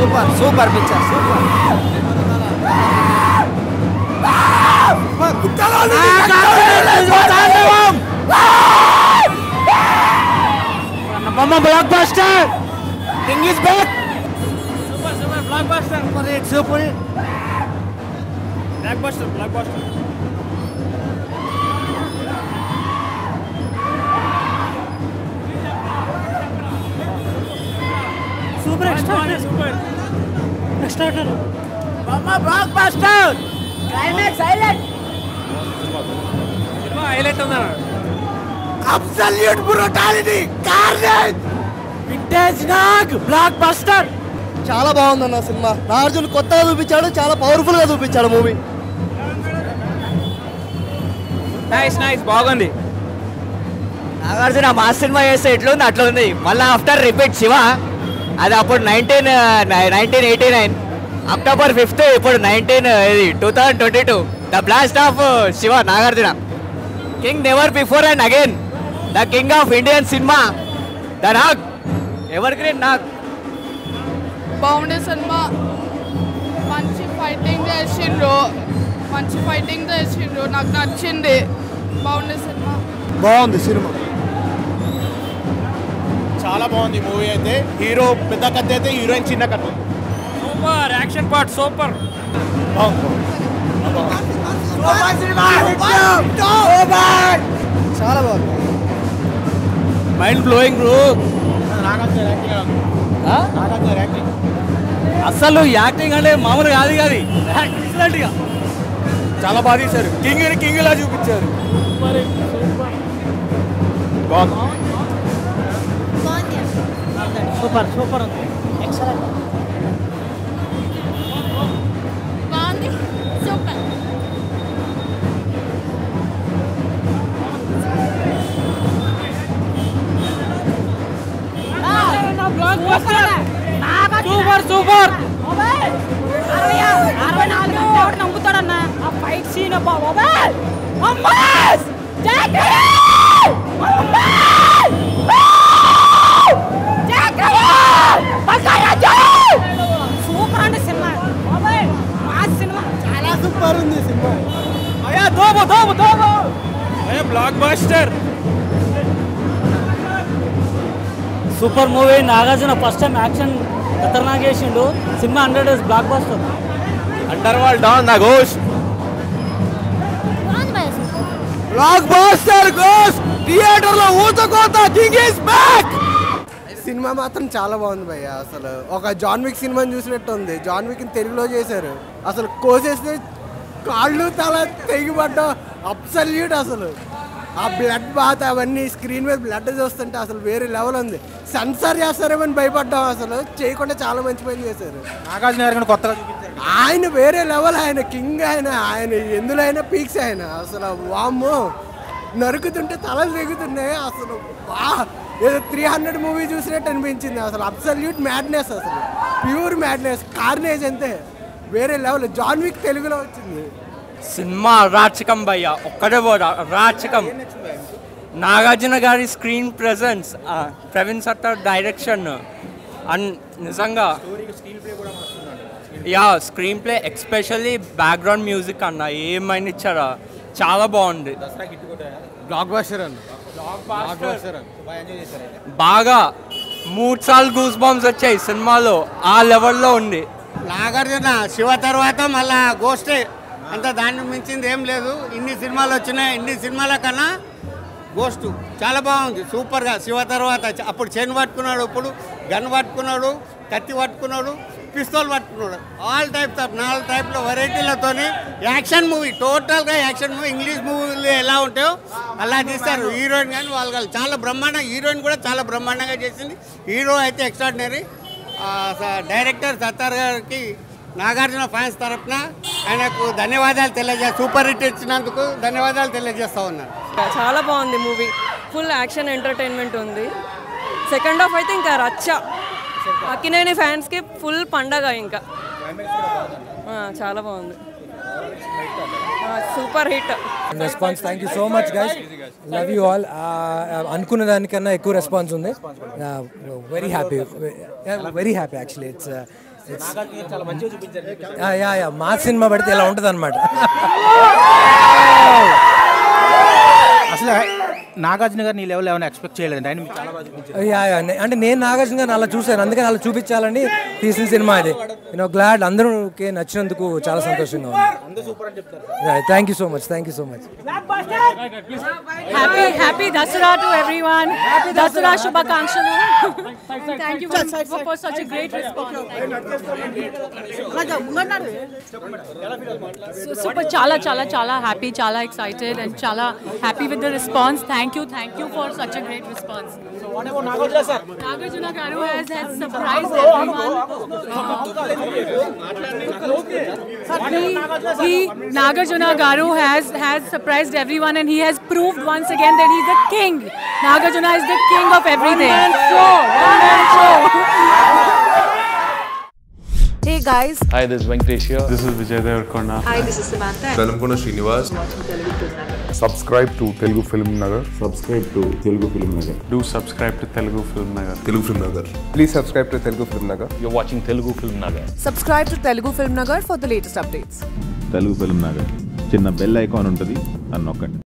Super picture బొమ్మ blockbuster king is back super super blockbuster super hit super hit blockbuster blockbuster super. Extra super. Extra బొమ్మ blockbuster climax highlight cinema highlight ఉందా? Absolute brutality carnage vintage Nag blockbuster చాలా బాగుందన్న cinema. Nagarjuna కొత్తగా చూపించాడు చాలా పవర్ఫుల్గా చూపించాడు మూవీ నైస్ నైస్ బాగుంది. నాగార్జున మా సినిమా చేస్తే ఎట్లుంది? అట్లా ఉంది మళ్ళీ ఆఫ్టర్ రిపీట్ శివ. అది అప్పుడు nineteen nineteen eighty nine October fifth ఇప్పుడు నైన్టీన్ ఇది two thousand twenty two the blast of Siva Nagarjuna king never before and again the king of Indian cinema the Nag evergreen Nag బాగుండే cinema మంచి fighting చేసిండ్రు మంచి fighting చేసిండ్రు నాకు నచ్చింది. బాగుండే సినిమా బాగుంది సినిమా. చాలా బాగుంది మూవీ అయితే. హీరో పెద్ద కథ అయితే హీరోయిన్ చిన్న కథ సూపర్ యాక్షన్ పార్ట్ సూపర్. చాలా బాగుంది. మైండ్ బ్లోయింగ్ బ్రో అసలు యాక్టింగ్ అంటే మామూలు కాదు కాదు ఎక్సలెంట్గా. చాలా బాగా తీశారు. కింగ్ కింగ్ లా చూపించారు. బాగుంది. సూపర్ సూపర్ ఉంది బాగుంది సూపర్ సూపర్ సూపర్ అరవై నాలుగు గంటలు ఎవడు నమ్ముతాడన్న ఆ ఫైట్ సీన్ బాబాయ్ అమ్మాస్ సూపర్ అయ్యా దోబు దోబు దోబు blockbuster super movie Nagarjuna first time action ఖతర్నాక్ చేసిండు. Cinema hundred days blockbuster underworld don the ghost blockbuster goes థియేటర్లో ఊచకోత కింగ్ ఇస్ బ్యాక్ సినిమా మాత్రం చాలా బాగుంది భయ్య అసలు. ఒక జాన్ విక్ సినిమాని చూసినట్టు ఉంది. జాన్ విక్ తెలుగులో చేశారు. అసలు కోసేస్తే కాళ్ళు తల తెగిపడ్డా అబ్సల్యూట్ అసలు. ఆ బ్లడ్ బాత్ అవన్నీ స్క్రీన్ మీద బ్లడ్ చూస్తుంటే అసలు వేరే లెవెల్ ఉంది. సెన్సార్ చేస్తారేమని భయపడ్డాం అసలు. చేయకుండా చాలా మంచి పని చేశారు. నాగార్జున కొత్తగా ఆయన వేరే లెవెల్ ఆయన కింగ్ ఆయన ఆయన ఎందులో అయినా పీక్స్ ఆయన. అసలు వామ్మో. నరుకుతుంటే తలలు తెగుతున్నాయి. అసలు వా ఏదో త్రీ హండ్రెడ్ మూవీ చూసినట్టు అనిపించింది. అసలు అబ్సల్యూట్ మ్యాడ్నెస్ అసలు. ప్యూర్ మ్యాడ్నెస్ కార్నేజ్ అంతే. వేరే లెవెల్ జాన్ విక్ తెలుగులో వచ్చింది. సినిమా రాచకం భయ్య ఒక్కడే పోదా రాచకం. నాగార్జున గారి screen presence Praveen Sattar direction and నిజంగా yeah screenplay especially background music అన్న ఏమైనా ఇచ్చారా చాలా బాగుంది. బ్లాక్ బస్టర్ అన్న. బాగా మూడు సార్లు గూస్ బాంబ్స్ వచ్చాయి సినిమాలో. ఆ లెవెల్లో ఉంది. నాగార్జున శివ తర్వాత మళ్ళా గోస్టే అంత దాన్ని మించింది ఏం లేదు. ఇన్ని సినిమాలు వచ్చినాయి. ఇన్ని సినిమాల కన్నా గోస్ట్ చాలా బాగుంది. సూపర్గా శివ తర్వాత అప్పుడు చెన్ పట్టుకున్నాడు ఇప్పుడు గన్ పట్టుకున్నాడు కత్తి పట్టుకున్నాడు పిస్తోల్ పట్టుకున్నాడు. ఆల్ టైప్స్ ఆఫ్ నాలుగు టైప్ల వెరైటీలతోని యాక్షన్ మూవీ టోటల్గా యాక్షన్ మూవీ ఇంగ్లీష్ మూవీలు ఎలా ఉంటాయో అలా తీస్తారు హీరోయిన్ కానీ వాళ్ళు కాదు. చాలా బ్రహ్మాండంగా హీరోయిన్ కూడా చాలా బ్రహ్మాండంగా చేసింది. హీరో అయితే ఎక్స్ట్రాడినరీ. డైరెక్టర్ సత్తార్ గారికి నాగార్జున ఫ్యాన్స్ తరఫున ఆయనకు ధన్యవాదాలు తెలియజే సూపర్ హిట్ ఇచ్చినందుకు ధన్యవాదాలు తెలియజేస్తా ఉన్నాను చాలా బాగుంది మూవీ. ఫుల్ యాక్షన్ ఎంటర్టైన్మెంట్ ఉంది. సెకండ్ హాఫ్ అయితే ఇంకా రచ్చ. అక్కినేని ఫ్యాన్స్కి ఫుల్ పండగ ఇంకా. ఆ, చాలా బాగుంది. Super hit. Response thank you so much guys love you all అనుకున్న దానికన్నా ఎక్కువ రెస్పాన్స్ ఉంది. Very happy very happy actually it's yeah yeah మా సినిమా పడితే ఇలా ఉంటుంది అనమాట అసలు నాగార్జున గారు నీ లెవెల్ ఏమైనా ఎక్స్పెక్ట్ చేయలేదండి. ఆయన మీకు చాలా బాగా చూపించారు. యా యా నే- అంటే నేను నాగార్జున గారిని అలా చూశాను. అందుకని అలా చూపించాలని తీసిన సినిమా ఇది. నేను గ్లాడ్ అందరూకి నచ్చినందుకు చాలా సంతోషంగా ఉంది. అందరూ సూపర్ అని చెప్తారు. Thank you so much thank you so much Happy Happy Dasara to everyone. Happy Dasara Shubhakankshalu. Thank you. For, for, such a great response. So super chala chala chala happy chala excited and chala happy with the response. Thank you thank you for such a great response. So Nagarjuna Garu has, surprised everyone. Uh, he, he Nagarjuna Garu has has surprised everyone and he has proved once again that he's the king. Nagarjuna is the king of everything. One man show. Hey guys, Hi, this is Venkatesh here. This is Vijay Devarkonda. hi, this is Samantha. Velankonda Srinivas subscribe to Telugu Film Nagar subscribe to Telugu Film Nagar Do subscribe to Telugu Film Nagar. Telugu Film Nagar please subscribe to Telugu Film Nagar You're watching Telugu Film Nagar. Subscribe to Telugu Film Nagar for the latest updates. Telugu Film Nagar చిన్న bell icon ఉంటుంది అని నొక్కండి